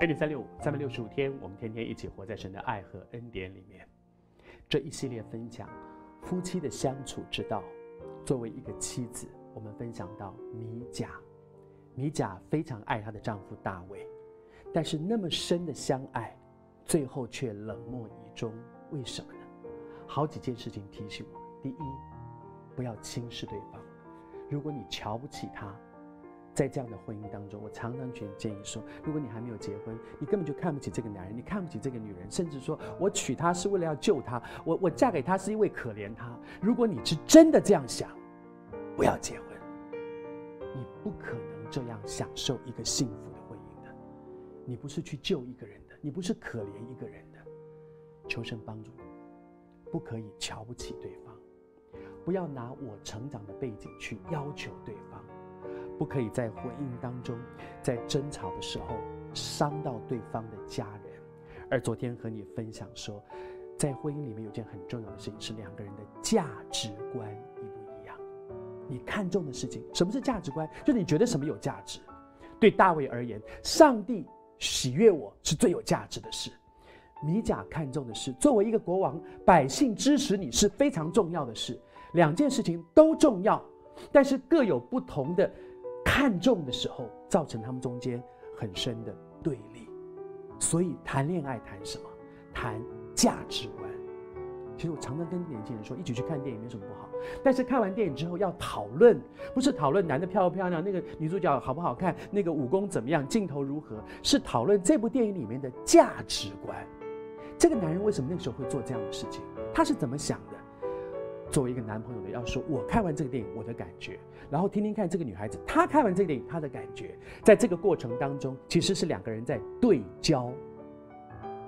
二点三六五，三百六十五天，我们天天一起活在神的爱和恩典里面。这一系列分享夫妻的相处之道，作为一个妻子，我们分享到米甲。米甲非常爱她的丈夫大卫，但是那么深的相爱，最后却冷漠以终。为什么呢？好几件事情提醒我们：第一，不要轻视对方；如果你瞧不起他。在这样的婚姻当中，我常常去建议说：如果你还没有结婚，你根本就看不起这个男人，你看不起这个女人，甚至说我娶她是为了要救她，我我嫁给他是因为可怜她。如果你是真的这样想，不要结婚，你不可能这样享受一个幸福的婚姻的。你不是去救一个人的，你不是可怜一个人的。求神帮助你，不可以瞧不起对方，不要拿我成长的背景去要求对方。不可以在婚姻当中，在争吵的时候伤到对方的家人。而昨天和你分享说，在婚姻里面有件很重要的事情是两个人的价值观一不一样。你看重的事情，什么是价值观？就是你觉得什么有价值。对大卫而言，上帝喜悦我是最有价值的事。米甲看重的是，作为一个国王，百姓支持你是非常重要的事。两件事情都重要，但是各有不同的。看重的时候，造成他们中间很深的对立。所以谈恋爱谈什么？谈价值观。其实我常常跟年轻人说，一起去看电影没什么不好。但是看完电影之后要讨论，不是讨论男的漂不漂亮，那个女主角好不好看，那个武功怎么样，镜头如何，是讨论这部电影里面的价值观。这个男人为什么那时候会做这样的事情？他是怎么想的？作为一个男朋友的，要说我看完这个电影我的感觉，然后听听看这个女孩子她看完这个电影她的感觉，在这个过程当中，其实是两个人在对焦。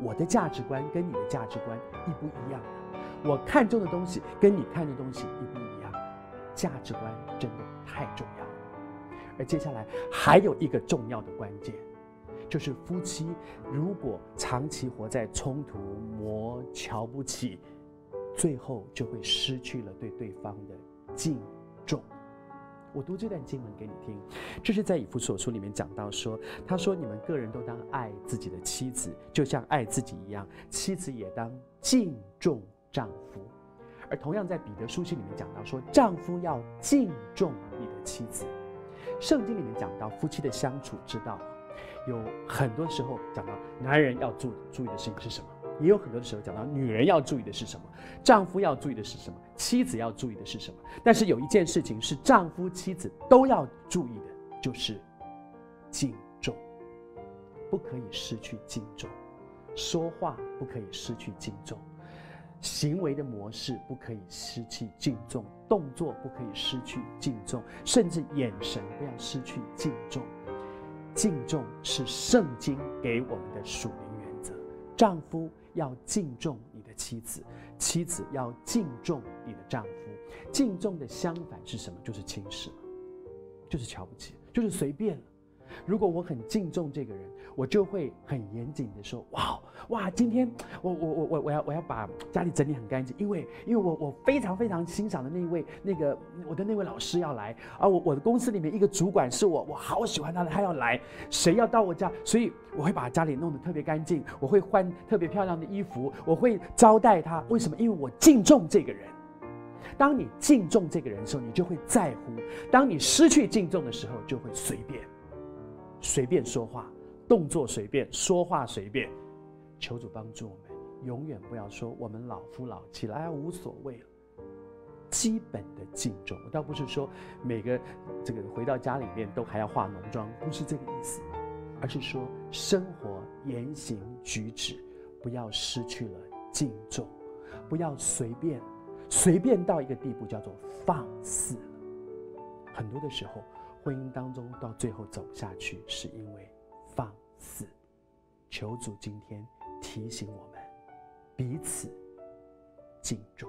我的价值观跟你的价值观一不一样我看中的东西跟你看的东西一不一样，价值观真的太重要了。而接下来还有一个重要的关键，就是夫妻如果长期活在冲突、磨、瞧不起。最后就会失去了对对方的敬重。我读这段经文给你听，这是在以弗所书里面讲到说，他说你们个人都当爱自己的妻子，就像爱自己一样；妻子也当敬重丈夫。而同样在彼得书信里面讲到说，丈夫要敬重你的妻子。圣经里面讲到夫妻的相处之道，有很多时候讲到男人要注注意的事情是什么。也有很多的时候讲到，女人要注意的是什么，丈夫要注意的是什么，妻子要注意的是什么。但是有一件事情是丈夫、妻子都要注意的，就是敬重，不可以失去敬重。说话不可以失去敬重。行为的模式不可以失去敬重，动作不可以失去敬重，甚至眼神不要失去敬重。敬重是圣经给我们的属灵原则。丈夫要敬重你的妻子，妻子要敬重你的丈夫。敬重的相反是什么？就是轻视就是瞧不起，就是随便了。如果我很敬重这个人，我就会很严谨的说：哇哇，今天我我我我我要我要把家里整理很干净，因为因为我我非常非常欣赏的那一位那个我的那位老师要来，而我我的公司里面一个主管是我我好喜欢他的，他要来，谁要到我家，所以我会把家里弄得特别干净，我会换特别漂亮的衣服，我会招待他。为什么？因为我敬重这个人。当你敬重这个人的时候，你就会在乎；当你失去敬重的时候，就会随便。随便说话，动作随便，说话随便。求主帮助我们，永远不要说我们老夫老妻了，哎，无所谓了。基本的敬重，倒不是说每个这个回到家里面都还要化浓妆，不是这个意思，而是说生活言行举止不要失去了敬重，不要随便，随便到一个地步叫做放肆。很多的时候。婚姻当中到最后走下去，是因为放肆。求主今天提醒我们，彼此敬重。